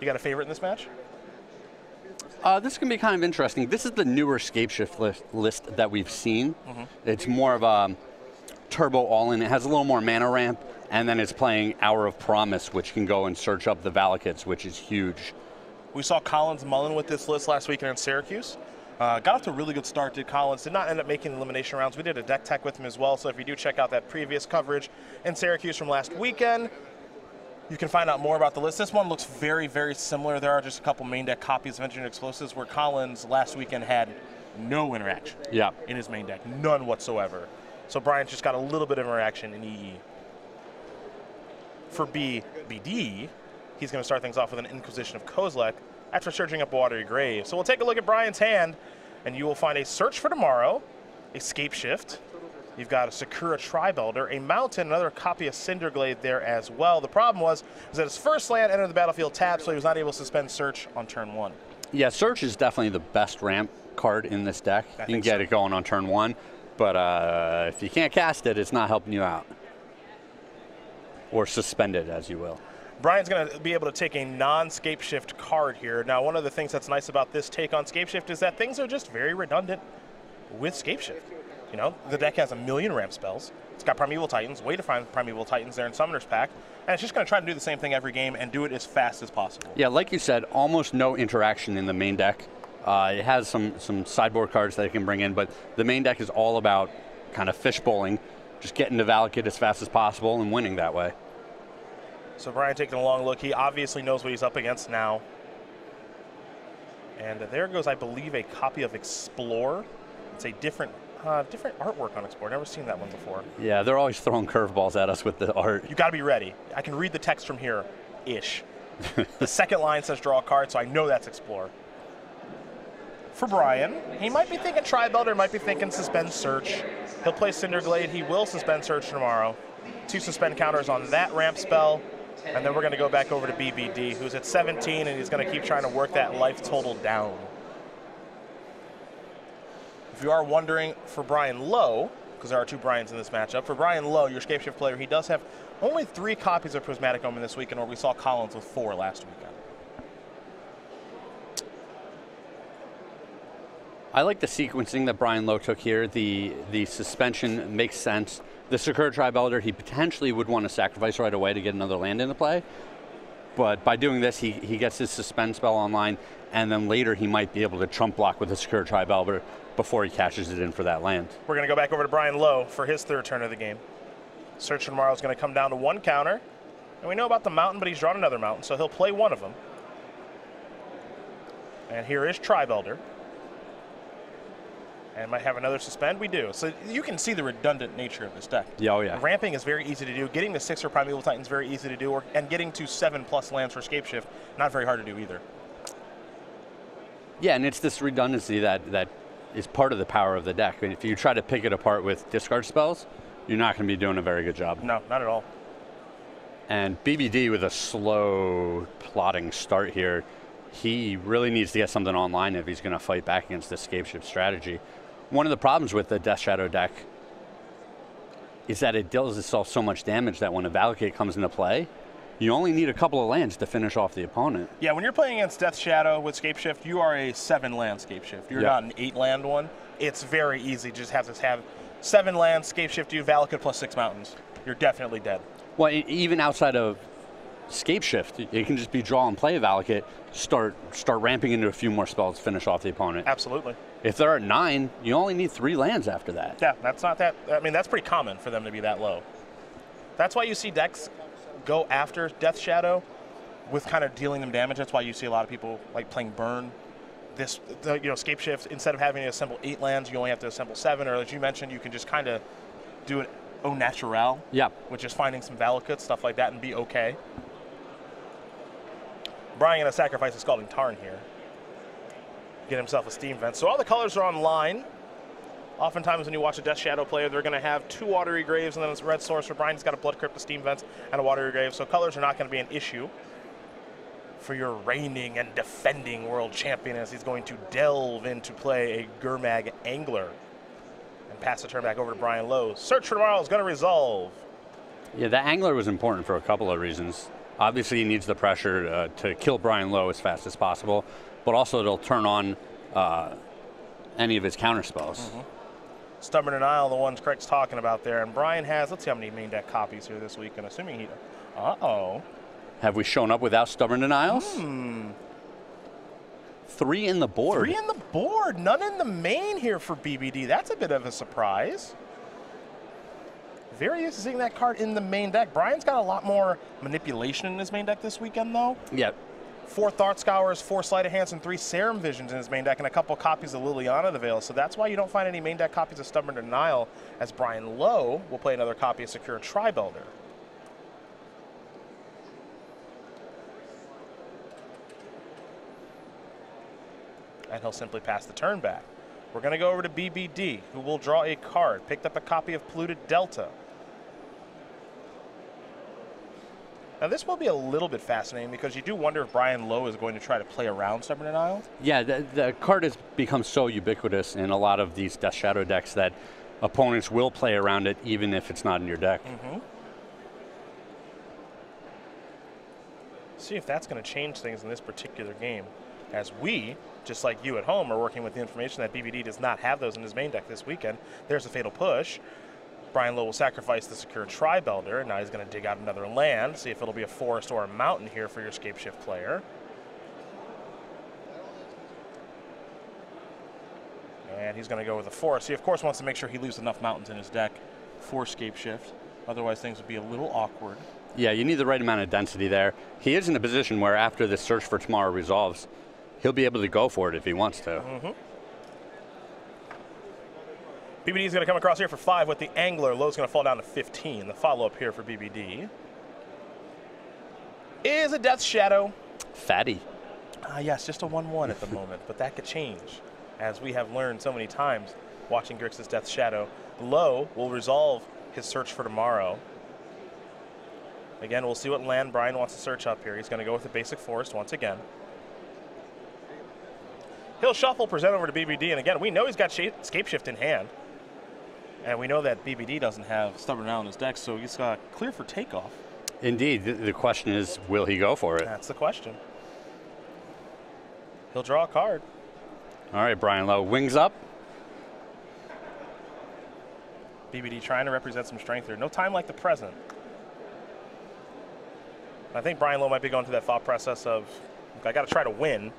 You got a favorite in this match? Uh, this can be kind of interesting. This is the newer Scapeshift list, list that we've seen. Mm-hmm. It's more of a turbo all-in. It has a little more mana ramp, and then it's playing Hour of Promise, which can go and search up the Valakuts, which is huge. We saw Collins Mullen with this list last weekend in Syracuse. Uh, got off to a really good start, did Collins. Did not end up making elimination rounds. We did a deck tech with him as well, so if you do check out that previous coverage in Syracuse from last weekend, you can find out more about the list. This one looks very, very similar. There are just a couple main deck copies of Engineered Explosives where Collins last weekend had no interaction yeah. in his main deck, none whatsoever. So Brian's just got a little bit of interaction in EE. For BBD, he's going to start things off with an Inquisition of Kozilek after searching up Watery Grave. So we'll take a look at Brian's hand, and you will find a Search for Tomorrow, a Scapeshift. You've got a Sakura Tribe Elder, a Mountain, another copy of Cinderglade there as well. The problem was is that his first land entered the battlefield tapped, so he was not able to suspend Search on turn one. Yeah, Search is definitely the best ramp card in this deck. I you can get so. it going on turn one, but uh, if you can't cast it, it's not helping you out. Or suspend it, as you will. Brian's going to be able to take a non-Scapeshift card here. Now, one of the things that's nice about this take on Scapeshift is that things are just very redundant with Scapeshift. You know, the deck has a million ramp spells. It's got Primeval Titans, way to find Primeval Titans there in Summoner's Pact, and it's just going to try to do the same thing every game and do it as fast as possible. Yeah, like you said, almost no interaction in the main deck. Uh, it has some, some sideboard cards that it can bring in, but the main deck is all about kind of fish bowling, just getting to Valakut as fast as possible and winning that way. So Brian taking a long look. He obviously knows what he's up against now. And there goes, I believe, a copy of Explore. It's a different, uh, different artwork on Explore. Never seen that one before. Yeah, they're always throwing curveballs at us with the art. You got to be ready. I can read the text from here, ish. the second line says draw a card, so I know that's Explore. For Brian, he might be thinking Tribe Elder, might be thinking Suspend Search. He'll play Cinderglade. He will Suspend Search tomorrow. Two suspend counters on that ramp spell. And then we're going to go back over to BBD, who's at 17, and he's going to keep trying to work that life total down. If you are wondering for Brian Lowe, because there are two Brians in this matchup, for Brian Lowe, your Scapeshift player, he does have only three copies of Prismatic Omen this weekend, where we saw Collins with four last weekend. I like the sequencing that Brian Lowe took here. The the suspension makes sense. The Sakura Tribe Elder, he potentially would want to sacrifice right away to get another land into play. But by doing this, he, he gets his suspend spell online, and then later he might be able to chump block with the Sakura Tribe Elder before he cashes it in for that land. We're going to go back over to Brian Lowe for his third turn of the game. Search for Tomorrow is going to come down to one counter. And we know about the mountain, but he's drawn another mountain, so he'll play one of them. And here is Tribe Elder. And might have another suspend. We do. So you can see the redundant nature of this deck. Yeah, oh yeah. Ramping is very easy to do. Getting to six for Primeval Titan is very easy to do. Or, and getting to seven plus lands for Scape Shift, not very hard to do either. Yeah, and it's this redundancy that, that is part of the power of the deck. And if you try to pick it apart with discard spells, you're not going to be doing a very good job. No, not at all. And BBD with a slow plotting start here, he really needs to get something online if he's going to fight back against this Scapeshift strategy. One of the problems with the Death Shadow deck is that it deals itself so much damage that when a Valakut comes into play, you only need a couple of lands to finish off the opponent. Yeah, when you're playing against Death Shadow with Scapeshift, you are a seven land Scapeshift. You're Yeah. not an eight land one. It's very easy. to Just have this have seven lands, Scapeshift you, Valakut plus six mountains. You're definitely dead. Well, even outside of Scapeshift, it can just be draw and play a Valakut, start start ramping into a few more spells, finish off the opponent. Absolutely. If there are nine, you only need three lands after that. Yeah, that's not that. I mean, that's pretty common for them to be that low. That's why you see decks go after Death Shadow with kind of dealing them damage. That's why you see a lot of people like playing Burn. This, the, you know, Scapeshift, instead of having to assemble eight lands, you only have to assemble seven. Or as you mentioned, you can just kind of do it au naturel, Yeah. which is finding some Valakut, stuff like that, and be okay. Brian going to sacrifice a Scalding Tarn here. Get himself a Steam Vent. So all the colors are online. Oftentimes when you watch a Death Shadow player, they're going to have two Watery Graves and then it's Red Source. For Brian, he's got a Blood Crypt, a Steam Vents, and a Watery Grave. So colors are not going to be an issue for your reigning and defending world champion as he's going to delve into play a Gurmag Angler. And pass the turn back over to Brian Lowe. Search for Tomorrow is going to resolve. Yeah, the angler was important for a couple of reasons. Obviously, he needs the pressure uh, to kill Brian Lowe as fast as possible, but also it'll turn on uh, any of his counter spells. Mm-hmm. Stubborn Denial, the ones Craig's talking about there. And Brian has, let's see how many main deck copies here this week. And assuming he, uh oh. Have we shown up without Stubborn Denials? Hmm. Three in the board. Three in the board, none in the main here for BBD. That's a bit of a surprise. Very used to seeing that card in the main deck. Brian's got a lot more manipulation in his main deck this weekend, though. Yeah. Four Thought Scours, four Sleight of Hands, and three Serum Visions in his main deck, and a couple copies of Liliana the Veil. So that's why you don't find any main deck copies of Stubborn Denial, as Brian Lowe will play another copy of Sakura Tribe Elder. and he'll simply pass the turn back. We're going to go over to BBD, who will draw a card. Picked up a copy of Polluted Delta. Now, this will be a little bit fascinating because you do wonder if Brian Lowe is going to try to play around Stubborn Denial. Yeah, the, the card has become so ubiquitous in a lot of these Death Shadow decks that opponents will play around it even if it's not in your deck. Mm-hmm. See if that's going to change things in this particular game. As we, just like you at home, are working with the information that BBD does not have those in his main deck this weekend. There's a fatal push. Brian Lowe will sacrifice the Sakura Tribe Elder, and now he's going to dig out another land, see if it'll be a forest or a mountain here for your Scapeshift player. And he's going to go with a forest. He, of course, wants to make sure he leaves enough mountains in his deck for Scapeshift. Otherwise, things would be a little awkward. Yeah, you need the right amount of density there. He is in a position where after the search for tomorrow resolves, he'll be able to go for it if he wants to. Mm-hmm. BBD is going to come across here for five with the angler. Lowe's going to fall down to 15. The follow up here for BBD is a Death Shadow. Fatty. Ah, yes, just a 1 1 at the moment, but that could change. As we have learned so many times watching Grixis Death Shadow, Low will resolve his search for tomorrow. Again, we'll see what land Brian wants to search up here. He's going to go with the basic forest once again. He'll shuffle, present over to BBD, and again, we know he's got Scape Shift in hand. And we know that BBD doesn't have Stubborn Now in his deck, so he's got clear for takeoff. Indeed. The question is, will he go for it? That's the question. He'll draw a card. All right, Brian Lowe. Wings up. BBD trying to represent some strength here. No time like the present. I think Brian Lowe might be going through that thought process of, I got to try to win.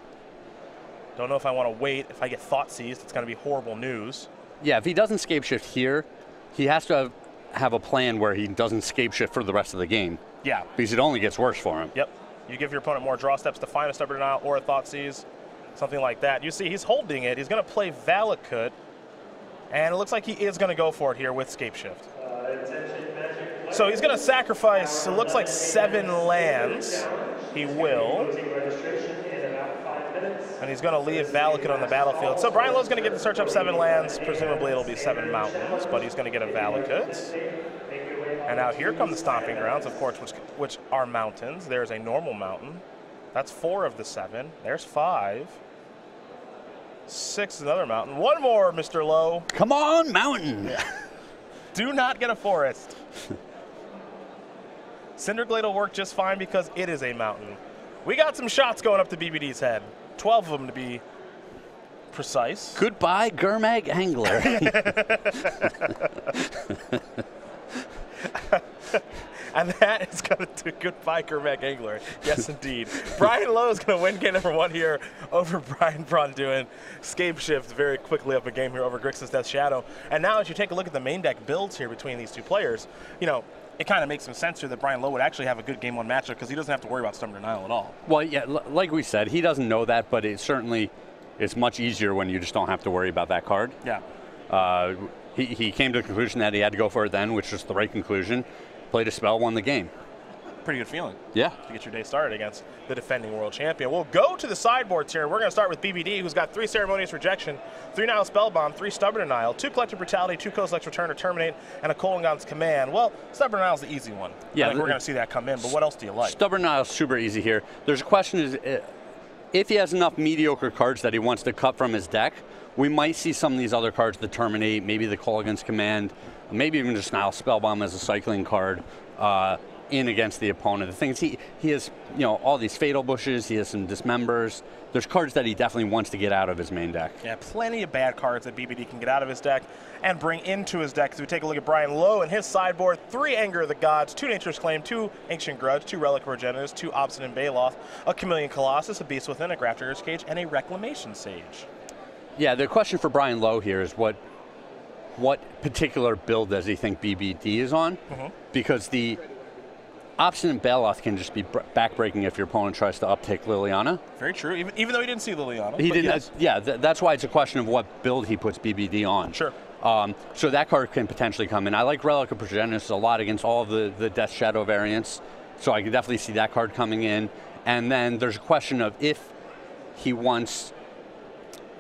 Don't know if I want to wait. If I get thought seized, it's going to be horrible news. Yeah, if he doesn't scape shift here, he has to have, have a plan where he doesn't scape shift for the rest of the game. Yeah. Because it only gets worse for him. Yep. You give your opponent more draw steps to find a stubborn denial or a thought seize, something like that. You see, he's holding it. He's going to play Valakut, and it looks like he is going to go for it here with scape shift. So he's going to sacrifice, it looks like seven lands. He will. And he's going to leave Valakut on the battlefield. So Brian Lowe's going to get to search up seven lands. Presumably it'll be seven mountains, but he's going to get a Valakut. And now here come the stomping grounds, of course, which, which are mountains. There's a normal mountain. That's four of the seven. There's five. Six is another mountain. One more, Mr. Lowe. Come on, mountain. Do not get a forest. Cinderglade will work just fine because it is a mountain. We got some shots going up to BBD's head. 12 of them to be precise. Goodbye, Gurmag Angler. and that is going to do goodbye, Gurmag Angler. Yes, indeed. Brian Lowe is going to win game number one here over Brian Braun-Duin Scape shift very quickly up a game here over Grixis Death Shadow. And now, as you take a look at the main deck builds here between these two players, you know, it kind of makes some sense here that Brian Lowe would actually have a good game one matchup because he doesn't have to worry about Stubborn Denial at all. Well, yeah, like we said, he doesn't know that, but it certainly is much easier when you just don't have to worry about that card. Yeah. Uh, he, he came to the conclusion that he had to go for it then, which was the right conclusion. Played a spell, won the game pretty good feeling. Yeah. To get your day started against the defending world champion. We'll go to the sideboards here. We're going to start with BBD, who's got three ceremonious rejection, three Nihil Spellbomb, three stubborn denial, two collective brutality, two Kozilek's return or terminate, and a Kolaghan's command. Well, stubborn denial is the easy one. Yeah, we're going to see that come in. But what else do you like? Stubborn denial is super easy here. There's a question: is uh, if he has enough mediocre cards that he wants to cut from his deck, we might see some of these other cards, the terminate, maybe the Kolaghan's command, maybe even just Nihil Spellbomb as a cycling card. Uh, in against the opponent. The things he he has, you know, all these Fatal Pushes. He has some dismembers. There's cards that he definitely wants to get out of his main deck. Yeah, plenty of bad cards that BBD can get out of his deck and bring into his deck. So we take a look at Brian Lowe and his sideboard, three Anger of the Gods, two Nature's Claim, two Ancient Grudge, two Relic of Progenitus, two Obstinate Baloth, a Chameleon Colossus, a Beast Within, a Grafdigger's Cage, and a Reclamation Sage. Yeah, the question for Brian Lowe here is what what particular build does he think BBD is on? Mm-hmm. Because the Obstinate Baloth can just be br- backbreaking if your opponent tries to uptick Liliana. Very true, even, even though he didn't see Liliana. He didn't. yes. Yeah, th- that's why it's a question of what build he puts BBD on. Sure. Um, so that card can potentially come in. I like Relic of Progenitus a lot against all of the, the Death Shadow variants. So I can definitely see that card coming in. And then there's a question of if he wants,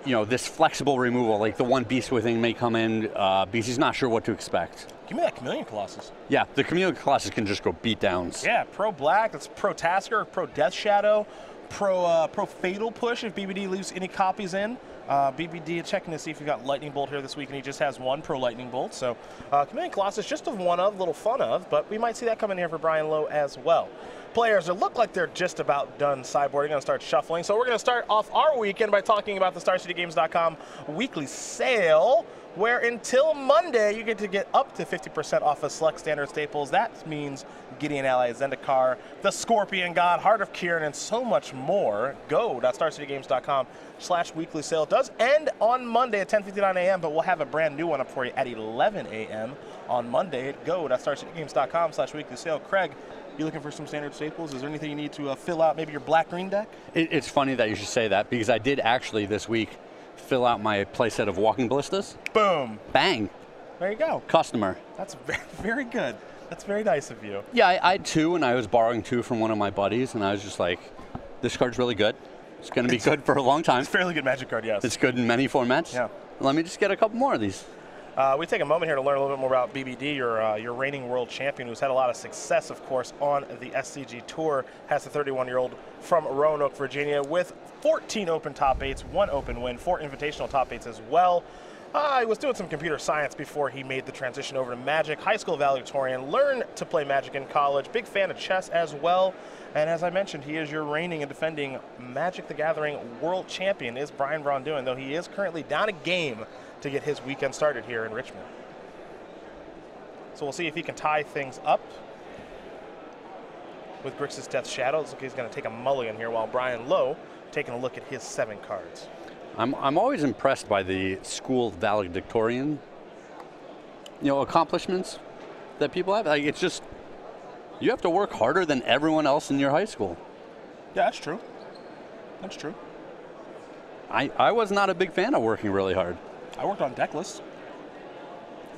you know, this flexible removal, like the one Beast Within may come in uh, because he's not sure what to expect. Give me that Chameleon Colossus. Yeah, the Chameleon Colossus can just go beat downs. Yeah, pro black. That's pro Tasigur, pro Death Shadow, pro uh, pro Fatal Push if BBD leaves any copies in. Uh, BBD checking to see if he got Lightning Bolt here this week, and he just has one pro Lightning Bolt. So uh, Chameleon Colossus just a one of, little fun of, but we might see that coming here for Brian Lowe as well. Players that look like they're just about done sideboarding, going to start shuffling. So we're going to start off our weekend by talking about the StarCityGames.com weekly sale where until Monday you get to get up to 50% off of select standard staples. That means Gideon Ally, Zendikar, the Scorpion God, Heart of Kiran, and so much more. Go.starcitygames.com slash weekly sale. It does end on Monday at 10.59 a.m., but we'll have a brand new one up for you at 11 a.m. on Monday at go.starcitygames.com slash weekly sale. Craig, you looking for some standard staples? Is there anything you need to uh, fill out maybe your black-green deck? It, it's funny that you should say that because I did actually this week fill out my playset of Walking Ballistas. Boom. Bang, There you go. customer. That's very, very good. That's very nice of you. Yeah, I, I had two, and I was borrowing two from one of my buddies, and I was just like, this card's really good. It's going to be good for a long time. It's a fairly good magic card, yes. It's good in many formats. Yeah. Let me just get a couple more of these. Uh, we take a moment here to learn a little bit more about BBD, your uh, your reigning world champion, who's had a lot of success, of course, on the SCG Tour. Has the 31-year-old from Roanoke, Virginia, with 14 open top eights, one open win, four invitational top eights as well. He was doing some computer science before he made the transition over to Magic. High school valedictorian, learned to play Magic in college. Big fan of chess as well. And as I mentioned, he is your reigning and defending Magic the Gathering world champion, is Brian Braun-Duin, though he is currently down a game to get his weekend started here in Richmond. So we'll see if he can tie things up with Grixis Death Shadow. Looks like he's going to take a mulligan here while Brian Lowe taking a look at his seven cards. I'm, I'm always impressed by the school valedictorian, you know, accomplishments that people have. Like it's just you have to work harder than everyone else in your high school. Yeah, that's true. That's true. I, I was not a big fan of working really hard. I worked on deck lists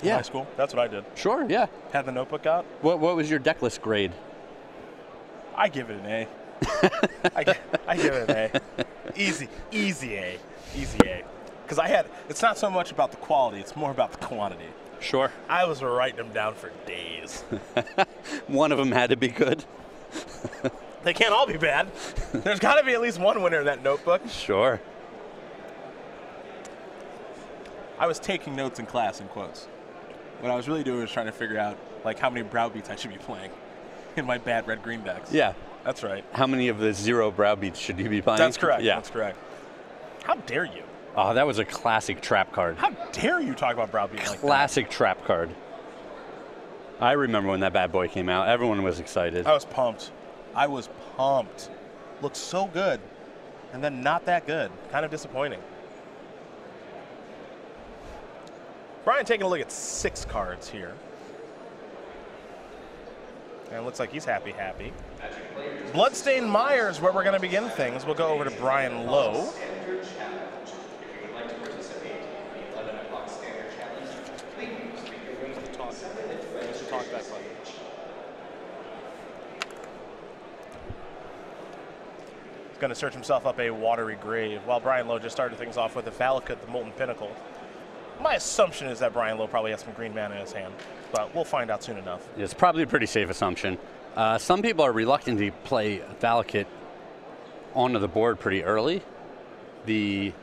in high school. That's what I did. Sure, yeah. Had the notebook out. What, what was your deck list grade? I give it an A. I, give it an A. Easy, easy A, easy A. Because I had, it's not so much about the quality; it's more about the quantity. Sure. I was writing them down for days. One of them had to be good. they can't all be bad. There's got to be at least one winner in that notebook. Sure. I was taking notes in class in quotes. What I was really doing was trying to figure out like how many browbeats I should be playing in my bad red green decks. Yeah. That's right. How many of the zero brow browbeats should you be playing? That's correct. Yeah. that's correct. How dare you? Oh, that was a classic trap card. How dare you talk about browbeat like that? Classic trap card. I remember when that bad boy came out. Everyone was excited. I was pumped. I was pumped. Looked so good, and then not that good. Kind of disappointing. Brian taking a look at six cards here. And it looks like he's happy, happy. Bloodstained Mire, where we're going to begin things. We'll go over to Brian Lowe. He's going to search himself up a watery grave, while Brian Lowe just started things off with a Valakut, the Molten Pinnacle. My assumption is that Brian Lowe probably has some green mana in his hand, but we'll find out soon enough. It's probably a pretty safe assumption. Uh, some people are reluctant to play Valakut onto the board pretty early. The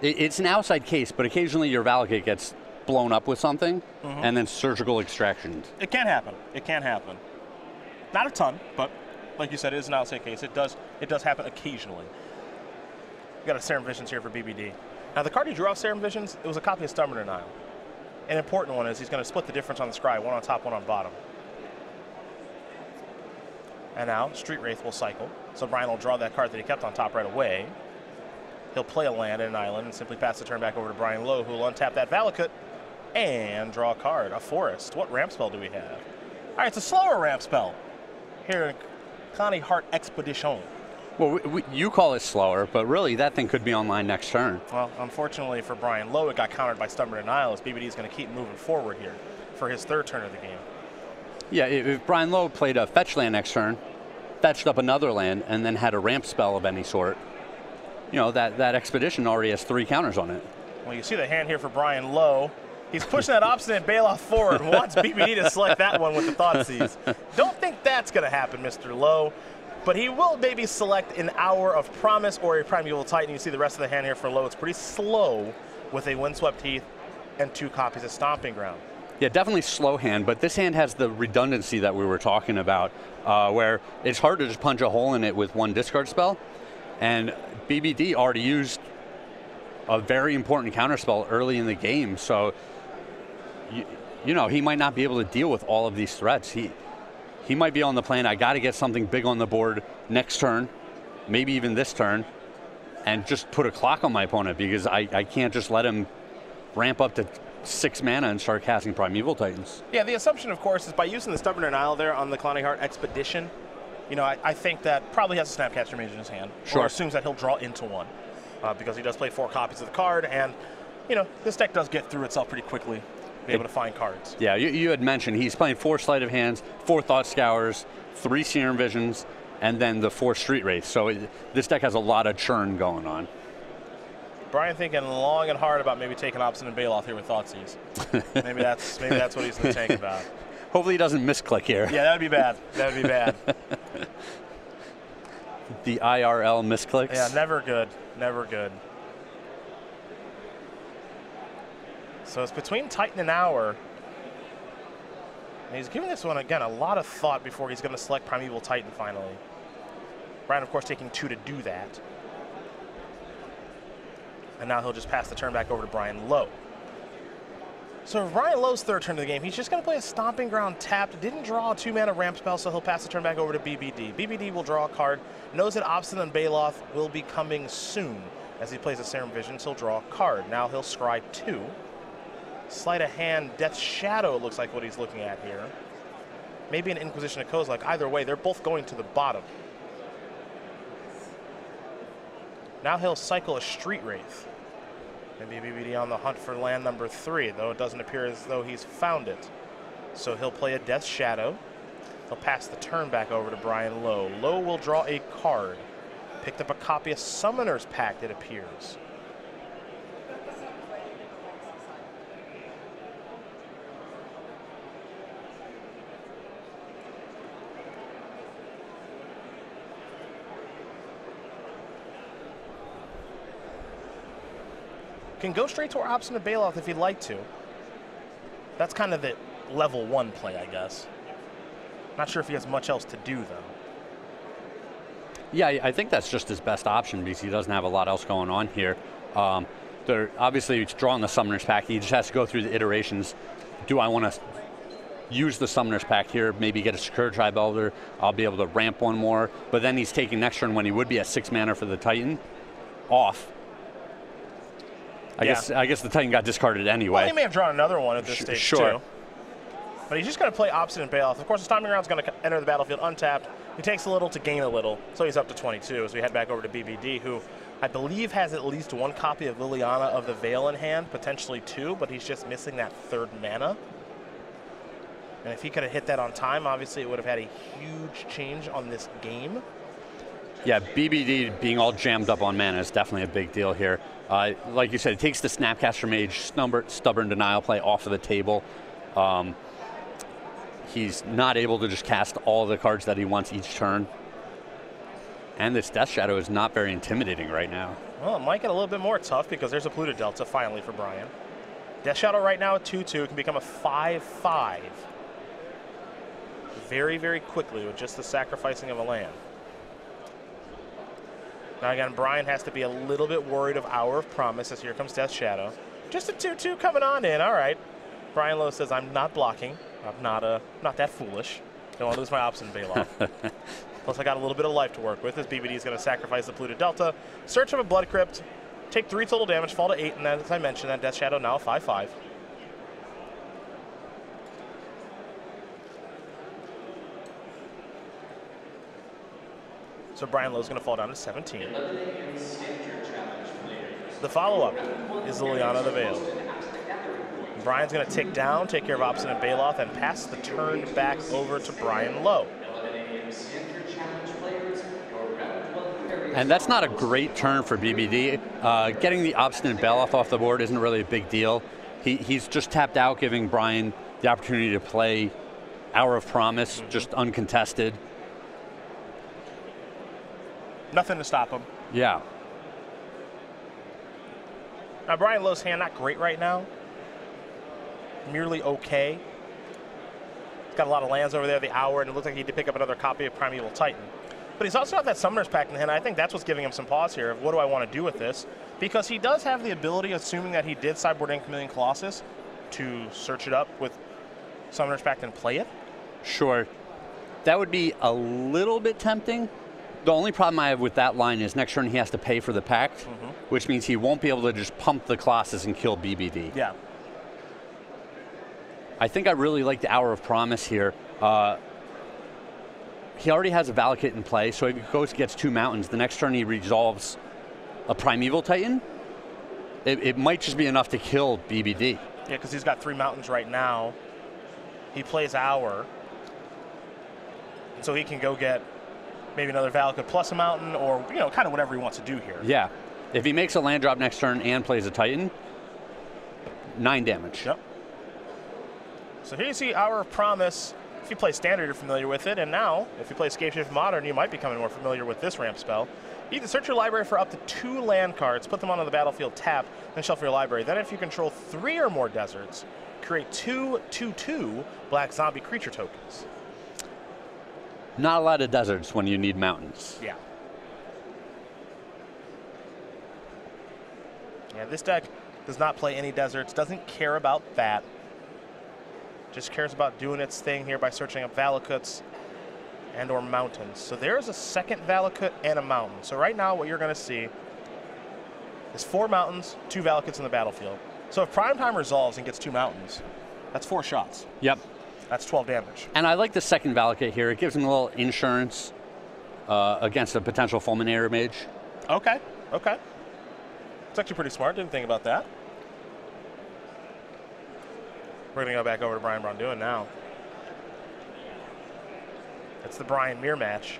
it, it's an outside case, but occasionally your Valakut gets blown up with something, and then surgical extraction. It can happen. It can happen. Not a ton, but like you said, it is an outside case. It does it does happen occasionally. We got a Serum Visions here for BBD. Now the card he drew off Serum Visions, it was a copy of Stubborn Denial. An important one is he's going to split the difference on the scry, one on top, one on bottom. And now Street Wraith will cycle. So Brian will draw that card that he kept on top right away. He'll play a land and an island and simply pass the turn back over to Brian Lowe, who will untap that Valakut and draw a card, a forest. What ramp spell do we have? All right, it's a slower ramp spell here in Khalni Heart Expedition. Well, we, we, you call it slower, but really that thing could be online next turn. Well, unfortunately for Brian Lowe, it got countered by Stubborn Denial as BBD is going to keep moving forward here for his third turn of the game. Yeah, if Brian Lowe played a fetch land next turn, fetched up another land, and then had a ramp spell of any sort, you know, that, that expedition already has three counters on it. Well, you see the hand here for Brian Lowe. He's pushing that obstinate Baloth forward wants BBD to select that one with the thought Thoughtseize. Don't think that's going to happen, Mr. Lowe. But he will maybe select an Hour of Promise or a Primeval Titan. You see the rest of the hand here for low. It's pretty slow with a Windswept Heath and two copies of Stomping Ground. Yeah, definitely slow hand, but this hand has the redundancy that we were talking about, uh, where it's hard to just punch a hole in it with one discard spell. And BBD already used a very important counterspell early in the game, so you, you know he might not be able to deal with all of these threats. He he might be on the plan. I got to get something big on the board next turn, maybe even this turn, and just put a clock on my opponent because I, I can't just let him ramp up to six mana and start casting Primeval Titans. Yeah, the assumption, of course, is by using the Stubborn Denial there on the Khalni Heart Expedition, you know, I, I think that probably has a Snapcaster Mage in his hand. Sure. Or assumes that he'll draw into one. Uh, because he does play four copies of the card, and, you know, this deck does get through itself pretty quickly, be able to find cards. Yeah, you, you had mentioned he's playing four sleight of hands, four thought scours, three serum visions, and then the four street wraiths. So it, this deck has a lot of churn going on. Brian thinking long and hard about maybe taking Obstinate Baloth here with Thoughtseize. maybe that's maybe that's what he's in the tank about. Hopefully he doesn't misclick here. Yeah, that would be bad. That would be bad. The IRL misclicks. Yeah, never good. Never good. So it's between Titan and Hour. And he's giving this one, again, a lot of thought before he's going to select Primeval Titan finally. Brian, of course, taking two to do that. And now he'll just pass the turn back over to Brian Lowe. So Brian Lowe's third turn of the game, he's just going to play a Stomping Ground tapped. Didn't draw a two-mana ramp spell, so he'll pass the turn back over to BBD. BBD will draw a card. Knows that Obstinate Baloth will be coming soon. As he plays a Serum Vision, so he'll draw a card. Now he'll scry two. Sleight of hand, Death Shadow looks like what he's looking at here. Maybe an Inquisition of Kozilek. Either way, they're both going to the bottom. Now he'll cycle a Street Wraith. Maybe BBD on the hunt for land number three, though it doesn't appear as though he's found it. So he'll play a Death Shadow. He'll pass the turn back over to Brian Lowe. Lowe will draw a card. Picked up a copy of Summoner's Pact, it appears. Can go straight to our Obstinate Baloth if he'd like to. That's kind of the level one play, I guess. Not sure if he has much else to do, though. Yeah, I think that's just his best option because he doesn't have a lot else going on here. Um, they're obviously he's drawing the Summoner's Pact. He just has to go through the iterations. Do I want to use the Summoner's Pact here? Maybe get a Sakura Tribe Elder. I'll be able to ramp one more. But then he's taking next turn when he would be at six mana for the Titan off. I Yeah. guess I guess the Titan got discarded anyway. Well, he may have drawn another one at this Sh- stage, sure. too. But he's just going to play Obstinate Baloth. Of course, the Stomping Ground's going to enter the battlefield untapped. He takes a little to gain a little, so he's up to 22 as we head back over to BBD, who I believe has at least one copy of Liliana of the Veil in hand, potentially two, but he's just missing that third mana. And if he could have hit that on time, obviously it would have had a huge change on this game. Yeah, BBD being all jammed up on mana is definitely a big deal here. Uh, like you said, it takes the Snapcaster Mage stubborn, stubborn denial play off of the table. Um, he's not able to just cast all the cards that he wants each turn. And this Death Shadow is not very intimidating right now. Well, it might get a little bit more tough because there's a Polluted Delta finally for Brian. Death Shadow right now at 2-2 can become a 5-5 very, very quickly with just the sacrificing of a land. Now again, Brian has to be a little bit worried of Hour of Promise as here comes Death Shadow. Just a 2-2 coming on in, all right. Brian Lowe says, I'm not blocking. I'm not, uh, not that foolish. Don't want to lose my Obstinate Baloth. Plus, I got a little bit of life to work with as BBD is going to sacrifice the Polluted Delta. Search of a Blood Crypt. Take three total damage, fall to eight, and as I mentioned, that Death Shadow now 5-5. So Brian Lowe's going to fall down to 17. The follow-up is Liliana the Veil. Brian's going to take down, take care of Obstinate Baloth, and pass the turn back over to Brian Lowe. And that's not a great turn for BBD. Uh, getting the Obstinate Baloth off the board isn't really a big deal. He, he's just tapped out, giving Brian the opportunity to play Hour of Promise, mm-hmm. just uncontested. Nothing to stop him. Yeah. Now, Brian Lowe's hand not great right now. Merely okay. He's got a lot of lands over there, the hour, and it looks like he did pick up another copy of Primeval Titan. But he's also got that Summoner's Pact in hand. I think that's what's giving him some pause here of what do I want to do with this? Because he does have the ability, assuming that he did sideboard in Chameleon Colossus, to search it up with Summoner's Pact and play it. Sure. That would be a little bit tempting, the only problem I have with that line is next turn he has to pay for the pact, mm-hmm. which means he won't be able to just pump the Colossus and kill BBD. Yeah. I think I really like the Hour of Promise here. Uh, he already has a Valakut in play, so if he goes gets two mountains, the next turn he resolves a Primeval Titan. It, it might just be enough to kill BBD. Yeah, because he's got three mountains right now. He plays Hour, so he can go get maybe another Valakut plus a mountain, or you know, kind of whatever he wants to do here. Yeah. If he makes a land drop next turn and plays a Titan, nine damage. Yep. So here you see Hour of Promise. If you play Standard, you're familiar with it, and now, if you play Scapeshift Modern, you might be becoming more familiar with this ramp spell. You can search your library for up to two land cards, put them onto the battlefield tap, then shuffle your library. Then if you control three or more deserts, create two 2-2 black zombie creature tokens. Not a lot of deserts when you need mountains. Yeah. Yeah, this deck does not play any deserts, doesn't care about that. Just cares about doing its thing here by searching up Valakuts and or mountains. So there's a second Valakut and a mountain. So right now what you're going to see is four mountains, two Valakuts in the battlefield. So if Prime Time resolves and gets two mountains, that's four shots. Yep. That's 12 damage. And I like the second Valakut here. It gives him a little insurance uh, against a potential Fulminator Mage. Okay, okay. It's actually pretty smart. Didn't think about that. We're going to go back over to Brian Braun-Duin now. It's the Brian Mir match.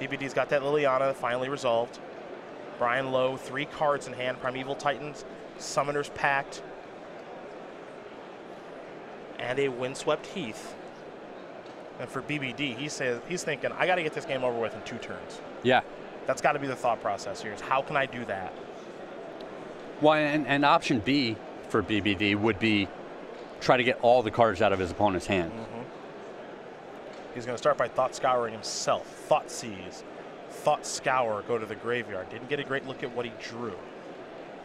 BBD's got that Liliana finally resolved. Brian Lowe, three cards in hand, Primeval Titans, Summoner's Pact, and a Windswept Heath. And for BBD, he says he's thinking, I got to get this game over with in two turns. Yeah. That's got to be the thought process here. Is how can I do that? Well, and, and option B for BBD would be try to get all the cards out of his opponent's hand. Mm-hmm. He's going to start by thought scouring himself. Thought seize, thought scour, go to the graveyard. Didn't get a great look at what he drew.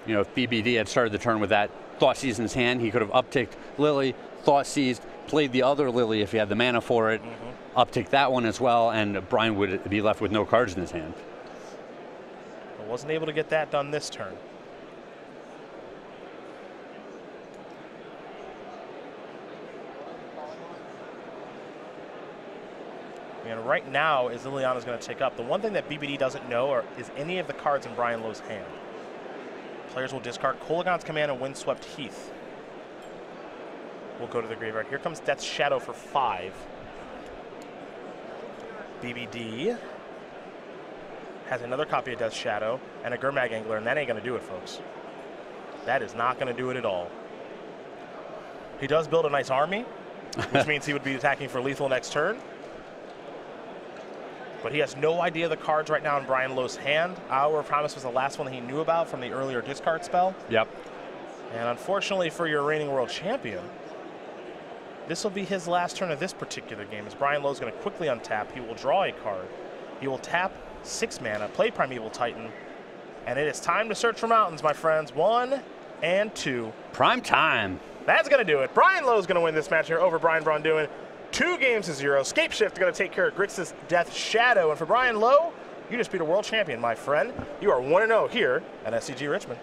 You know, if BBD had started the turn with that thought seize in his hand, he could have upticked Lily, thought seized, played the other Lily if he had the mana for it, mm-hmm. upticked that one as well, and Brian would be left with no cards in his hand. wasn't able to get that done this turn. And right now, is Liliana's going to take up. The one thing that BBD doesn't know are, is any of the cards in Brian Lowe's hand. Players will discard Kolaghan's Command and Windswept Heath. We'll go to the graveyard. Here comes Death's Shadow for five. BBD has another copy of Death's Shadow and a Gurmag Angler, and that ain't going to do it, folks. That is not going to do it at all. He does build a nice army, which means he would be attacking for lethal next turn. But he has no idea the cards right now in Brian Lowe's hand. Hour of Promise was the last one that he knew about from the earlier discard spell. Yep. And unfortunately for your reigning world champion, this will be his last turn of this particular game. As Brian Lowe's going to quickly untap, he will draw a card. He will tap six mana, play Primeval Titan, and it is time to search for mountains, my friends. One and two. Prime time. That's going to do it. Brian Lowe's going to win this match here over Brian Braun-Duin two games to zero. Scape Shift going to take care of Grixis Death Shadow. And for Brian Lowe, you just beat a world champion, my friend. You are 1 0 here at SCG Richmond.